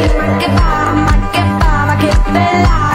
Che fama, che fama, che bella.